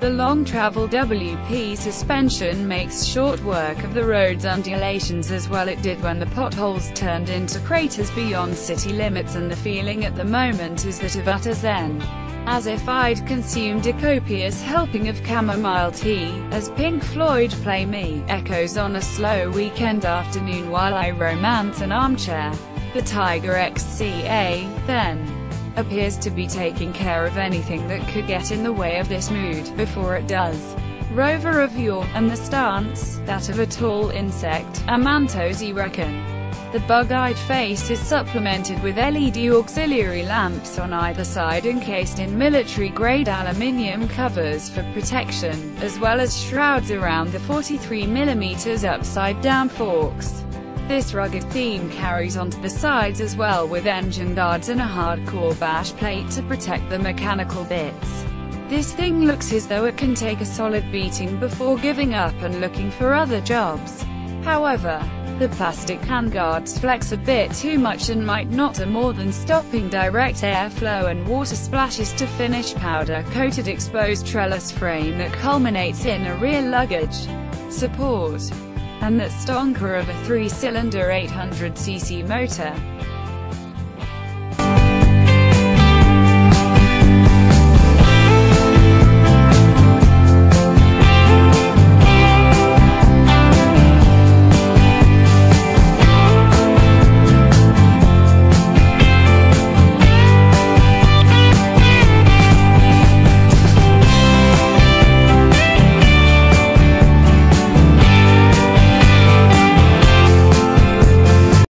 The long-travel WP suspension makes short work of the road's undulations as well it did when the potholes turned into craters beyond city limits and the feeling at the moment is that of utter zen. As if I'd consumed a copious helping of chamomile tea, as Pink Floyd play me, echoes on a slow weekend afternoon while I romance an armchair. The Tiger XCA, then, appears to be taking care of anything that could get in the way of this mood, before it does. Rover of yore, and the stance, that of a tall insect, a mantos reckon. The bug-eyed face is supplemented with LED auxiliary lamps on either side encased in military-grade aluminium covers for protection, as well as shrouds around the 43mm upside-down forks. This rugged theme carries onto the sides as well with engine guards and a hardcore bash plate to protect the mechanical bits. This thing looks as though it can take a solid beating before giving up and looking for other jobs. However, the plastic handguards flex a bit too much and might not do more than stopping direct airflow and water splashes to finish powder-coated exposed trellis frame that culminates in a rear luggage support and that stonker of a three-cylinder 800cc motor.